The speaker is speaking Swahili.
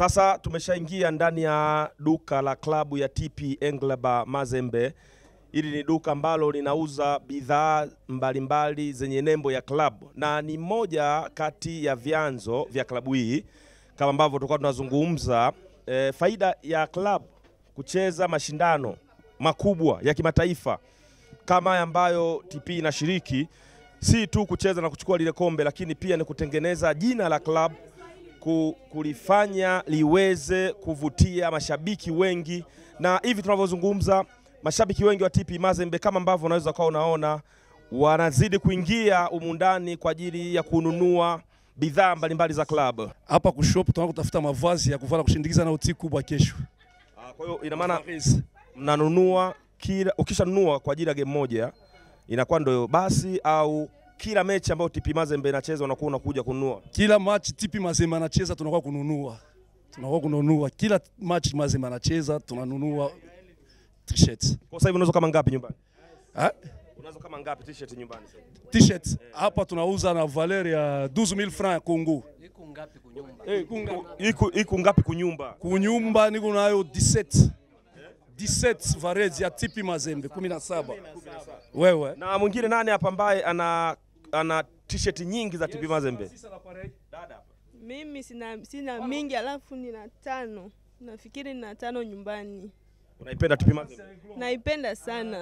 Sasa tumeshaingia ndani ya duka la klabu ya TP Englaba Mazembe. Hili ni duka ambalo linauza bidhaa mbalimbali zenye nembo ya klabu na ni moja kati ya vyanzo vya klabu hii, kama ambavyo tulikuwa tunazungumza e, faida ya klabu kucheza mashindano makubwa ya kimataifa kama ambayo TP inashiriki, si tu kucheza na kuchukua lile kombe, lakini pia ni kutengeneza jina la klabu kulifanya liweze kuvutia mashabiki wengi, na hivi tunavyozungumza, mashabiki wengi wa TP Mazembe kama ambavyo unaweza kuwa unaona wanazidi kuingia umundani kwa ajili ya kununua bidhaa mbalimbali za klabu. hapa kushop tunataka kutafuta mavazi ya kuvala kushindikiza na uti kubwa kesho. Ah, Kwa hiyo ina maana mnanunua kila, ukishanunua kwa ajili ya game moja inakuwa ndio basi, au kila mechi ambayo TP Mazembe inacheza unakuwa unakuja kununua. Kila match tipi Mazembe anacheza tunakuwa kununua, tunakuwa kununua kila match Mazembe anacheza tunanunua t-shirt. Kwa sasa hivi unauza kama ngapi nyumbani? Ha? Unauza kama ngapi t-shirt nyumbani sasa? t-shirt hapa tunauza na valeur ya 12000 francs kungu. Iko ngapi kunyumba? Eh, kungu iko iko ngapi kunyumba? Kunyumba niko nayo 17 17 varezi ya tipi Mazembe 17. Wewe Na mwingine nani hapa ambaye ana ana t-shirt nyingi za TP Mazembe? Mimi sina, sina mingi alafu nina tano. Nafikiri nina tano nyumbani. Unaipenda TP Mazembe? Naipenda sana.